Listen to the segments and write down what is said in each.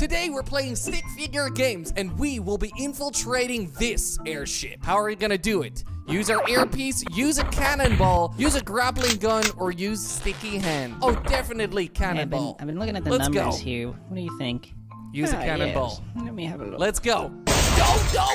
Today we're playing stick figure games and we will be infiltrating this airship. How are we gonna do it? Use our earpiece, use a cannonball, use a grappling gun, or use sticky hand. Oh, definitely Yeah, I've, been, cannonball. I've been looking at the Let's numbers go. here. What do you think? Use a Ah, cannonball. yes. Let me have a look. Let's go. Go, go!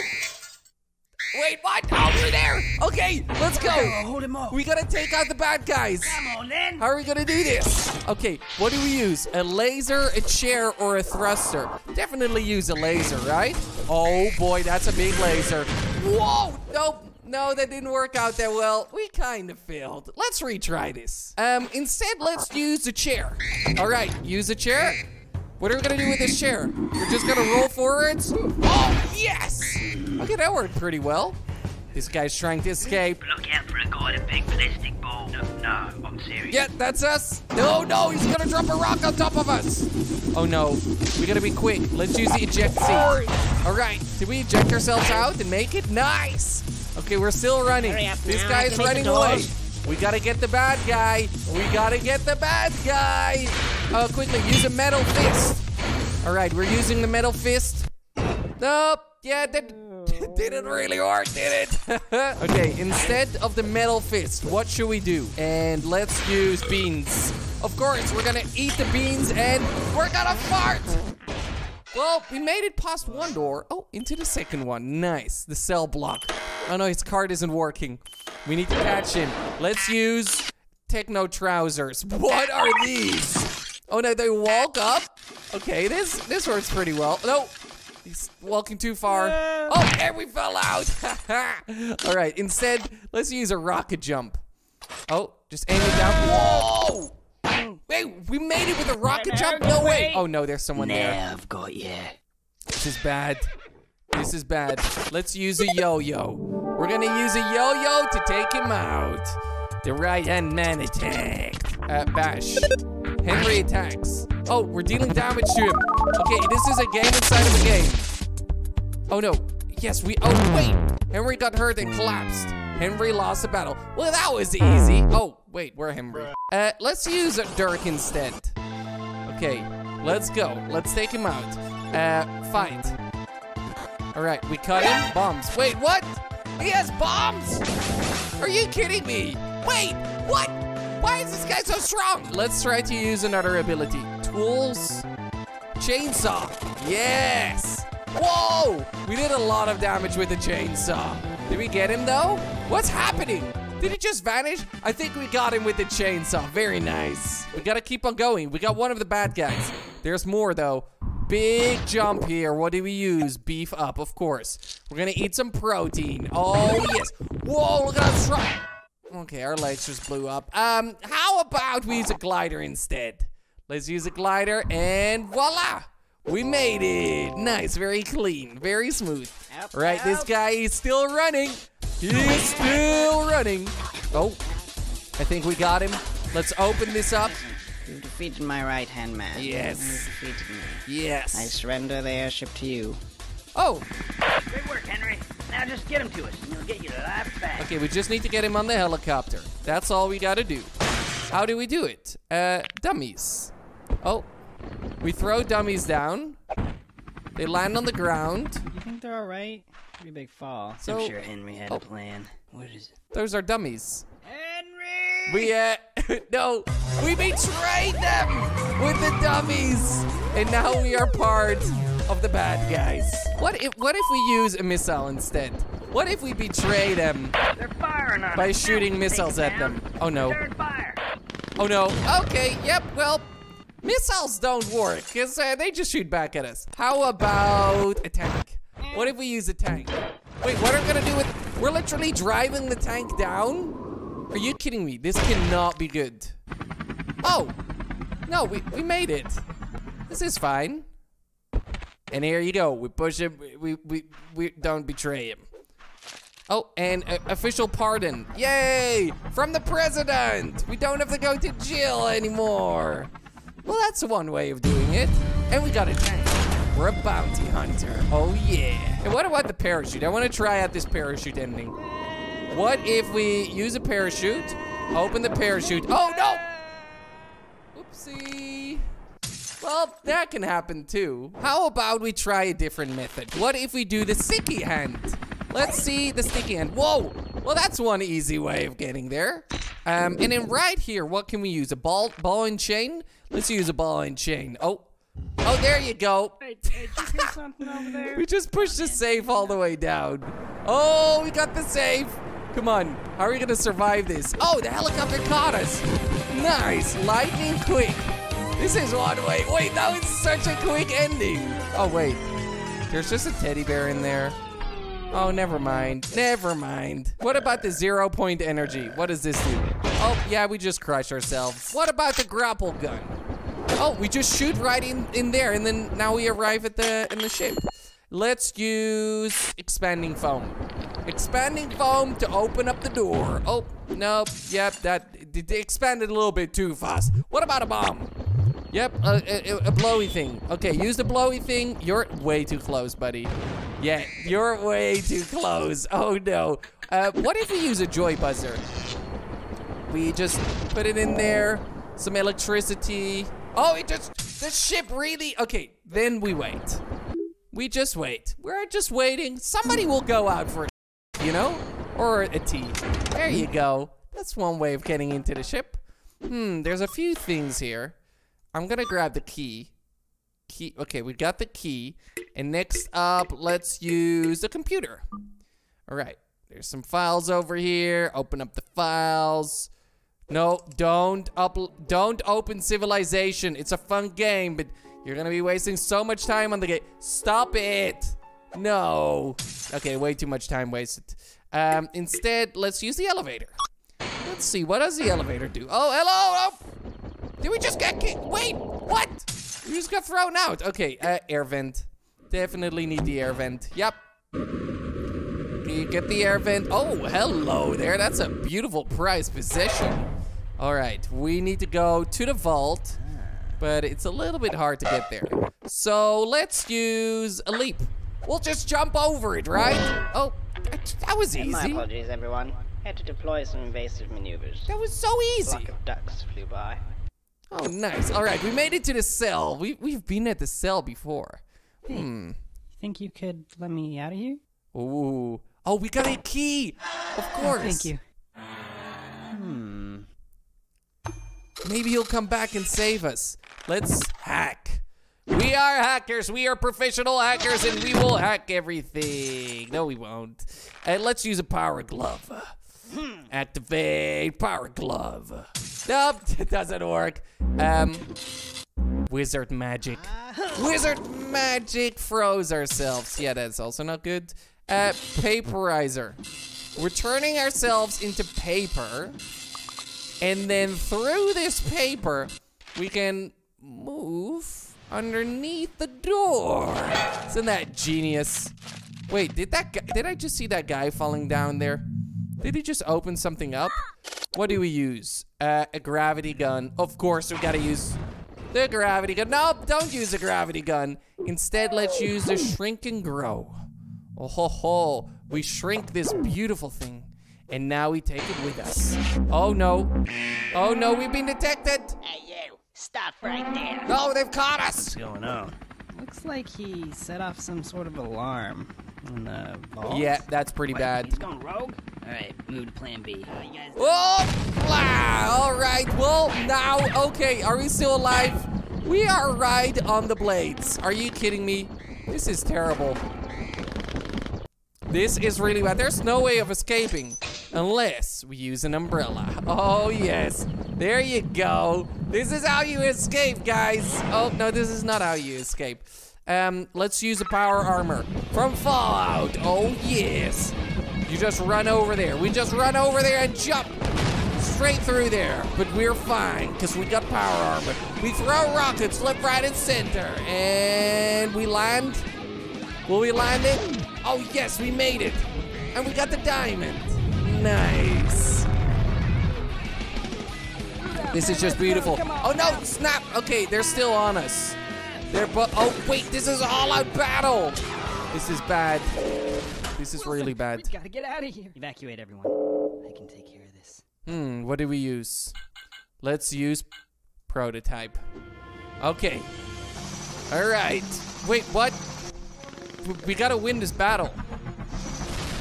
Wait, what? Oh, you're there! Okay, let's go! hold him up. We gotta take out the bad guys! Come on then. How are we gonna do this? Okay, what do we use? A laser, a chair, or a thruster? Definitely use a laser, right? Oh boy, that's a big laser. Whoa! Nope. No, that didn't work out that well. We kind of failed. Let's retry this. Um, instead, let's use a chair. All right, use a chair. What are we gonna do with this chair? We're just gonna roll forwards. Oh, yes! Okay, that worked pretty well. This guy's trying to escape. Look out for a guy with a big ballistic ball. No, no, I'm serious. Yeah, that's us. No, no, he's gonna drop a rock on top of us. Oh no, we gotta be quick. Let's use the eject seat. All right, did we eject ourselves out and make it? Nice. Okay, we're still running. Hurry up This guy's running away. We gotta get the bad guy. We gotta get the bad guy. Oh, quickly, use a metal fist. All right, we're using the metal fist. Nope. Yeah, that didn't really work, did it? okay, instead of the metal fist, what should we do? And let's use beans. Of course, we're gonna eat the beans and we're gonna fart. Well, we made it past one door. Oh, into the second one. Nice. The cell block. Oh no, his card isn't working. We need to catch him. Let's use techno trousers. What are these? Oh no, they walk up. Okay, this this works pretty well. No, he's walking too far. Oh, and we fell out. All right, instead, let's use a rocket jump. Oh, just aim it down. Whoa! Wait, we made it with a rocket jump? No way. Oh no, there's someone there. Now I've got you. This is bad. This is bad. Let's use a yo-yo. We're gonna use a yo-yo to take him out. The right-hand man attacked. Uh, bash. Henry attacks. Oh, we're dealing damage to him. Okay, this is a game inside of a game. Oh no. Yes, we. Oh wait. Henry got hurt and collapsed. Henry lost the battle. Well, that was easy. Oh wait, we're Henry. Uh, let's use a Dirk instead. Okay, let's go. Let's take him out. Uh, fight. All right, we cut him. Bombs. Wait, what? He has bombs? Are you kidding me? Wait, what? Why is this guy so strong? Let's try to use another ability. Tools. Chainsaw. Yes. Whoa! We did a lot of damage with the chainsaw. Did we get him though? What's happening? Did he just vanish? I think we got him with the chainsaw. Very nice. We gotta keep on going. We got one of the bad guys. There's more though. Big jump here. What do we use? Beef up, of course. We're gonna eat some protein. Oh yes. Whoa, look at try. Okay, our legs just blew up. Um, how about we use a glider instead? Let's use a glider and voila! We made it. Nice, very clean, very smooth. Help, Right, this guy is still running. He's still running. Oh, I think we got him. Let's open this up. You defeated my right hand man. Yes. You defeated me. I surrender the airship to you. Oh, Great work, Henry. Now just get him to us, and you'll get your life back. okay, we just need to get him on the helicopter. That's all we gotta do. How do we do it? Uh, dummies. Oh, we throw dummies down. They land on the ground. You think they're alright? Pretty big fall. So, I'm sure Henry had oh. a plan. What is it? those are dummies. Henry! We, uh, no, we betrayed them with the dummies. And now we are part of the bad guys. What if, what if we use a missile instead? What if we betray them They're firing on by us. shooting missiles at them? Oh no. Fire. Oh no. Okay, yep, well, missiles don't work because uh, they just shoot back at us. How about a tank? What if we use a tank? Wait, what are we gonna do with. We're literally driving the tank down? Are you kidding me? This cannot be good. Oh! No, we, we made it. This is fine. And here you go. We push him. We, we, we don't betray him. Oh, and uh, official pardon. Yay! From the president! We don't have to go to jail anymore. Well, that's one way of doing it. And we got a tank. We're a bounty hunter. Oh, yeah. And what about the parachute? I want to try out this parachute ending. What if we use a parachute, open the parachute? Oh, no! Oopsie. Well, that can happen too. How about we try a different method? What if we do the sticky hand? Let's see the sticky hand. Whoa! Well, that's one easy way of getting there. Um, and then right here, what can we use? A ball, ball and chain? Let's use a ball and chain. Oh, oh, there you go. Hey, hey, did you hear something over there? We just pushed the safe all the way down. Oh, we got the safe. Come on, how are we gonna survive this? Oh, the helicopter caught us. Nice, lightning quick. This is one way. Wait, that was such a quick ending. Oh, wait. There's just a teddy bear in there. Oh, never mind. Never mind. What about the zero point energy? What does this do? Oh, yeah, we just crush ourselves. What about the grapple gun? Oh, we just shoot right in, in there, and then now we arrive at the in the ship. Let's use expanding foam. Expanding foam to open up the door. Oh, nope. Yep, that it expanded a little bit too fast. What about a bomb? Yep, uh, a, a, a blowy thing. Okay, use the blowy thing. You're way too close, buddy. Yeah, you're way too close. Oh no. Uh, what if we use a joy buzzer? We just put it in there. Some electricity. Oh, it just, the ship really, okay, then we wait. We just wait. We're just waiting. Somebody will go out for a, you know? Or a tea. There you go. That's one way of getting into the ship. Hmm, there's a few things here. I'm gonna grab the key. Key, okay, we got the key. And next up, let's use the computer. All right, there's some files over here. Open up the files. No, don't up, don't open Civilization. It's a fun game, but you're gonna be wasting so much time on the game. Stop it. No. Okay, way too much time wasted. Um, instead, let's use the elevator. Let's see, what does the elevator do? Oh, hello. Oh. Did we just get kicked? Wait, what? We just got thrown out. Okay, uh, air vent. Definitely need the air vent. Yep. You get the air vent. Oh, hello there. That's a beautiful prize possession. All right, we need to go to the vault, but it's a little bit hard to get there. So let's use a leap. We'll just jump over it, right? Oh, that, that was My apologies, everyone. Had to deploy some invasive maneuvers. That was so easy. A easy. flock of ducks flew by. Oh, nice. All right, we made it to the cell. We, we've been at the cell before. Hmm. You think you could let me out of here? Ooh. Oh, we got a key. Of course. Thank you. Hmm. Maybe he'll come back and save us. Let's hack. We are hackers. We are professional hackers, and we will hack everything. No, we won't. And let's use a power glove. Activate power glove. Nope, it doesn't work. Um, wizard magic. Wizard magic froze ourselves. Yeah, that's also not good. Uh, paperizer. We're turning ourselves into paper. And then through this paper, we can move underneath the door. Isn't that genius? Wait, did that guy, did I just see that guy falling down there? Did he just open something up? What do we use? Uh, a gravity gun. Of course, we gotta use the gravity gun. Nope, don't use a gravity gun. Instead, let's use the shrink and grow. Oh ho ho, we shrink this beautiful thing. And now we take it with us. Oh no. Oh no, we've been detected. Hey, you! Stop right there! No, they've caught us. What's going on? Looks like he set off some sort of alarm in the vault. Yeah, that's pretty He's bad. going rogue? Alright, move to plan B. How you guys Oh, blah. all right. Well, now, okay. Are we still alive? We are right on the blades. Are you kidding me? This is terrible. This is really bad. There's no way of escaping unless we use an umbrella. Oh, yes. There you go. This is how you escape, guys. Oh, no, this is not how you escape. Um, let's use a power armor from Fallout. Oh, yes. You just run over there. We just run over there and jump straight through there. But we're fine because we got power armor. We throw rockets left, right, and center. And we land. Will we land it? Oh, yes, we made it. And we got the diamond. Nice. This is just beautiful. Oh, no, snap. Okay, they're still on us. They're but oh wait, this is all out battle. This is bad. This is really bad. Gotta get out of here. Evacuate everyone. I can take care of this. Hmm, what do we use? Let's use prototype. Okay, All right. Wait, what? We- We gotta win this battle.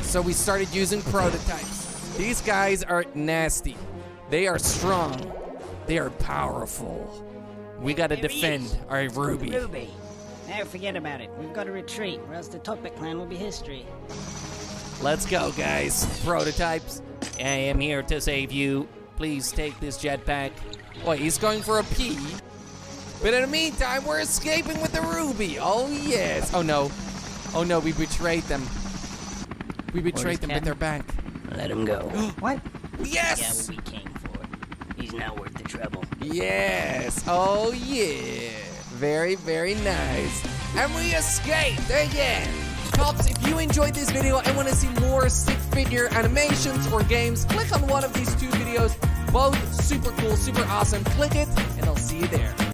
So we started using prototypes. These guys are nasty. They are strong. They are powerful. We gotta defend our Ruby. Ruby. Now forget about it. We've got to retreat, or else the Toppat clan will be history. Let's go, guys. Prototypes. I am here to save you. Please take this jetpack. Wait, he's going for a pee. But in the meantime, we're escaping with the Ruby. Oh, yes. Oh, no. Oh, no, we betrayed them. We betrayed them, but Ken? they're back. Let him go. What? Yeah, Yes! what we came for. He's not worth the trouble. Yes. Oh, yeah. Very, very nice. And we escaped again. Cops, if you enjoyed this video and want to see more stick figure animations or games, click on one of these two videos. Both super cool, super awesome. Click it, and I'll see you there.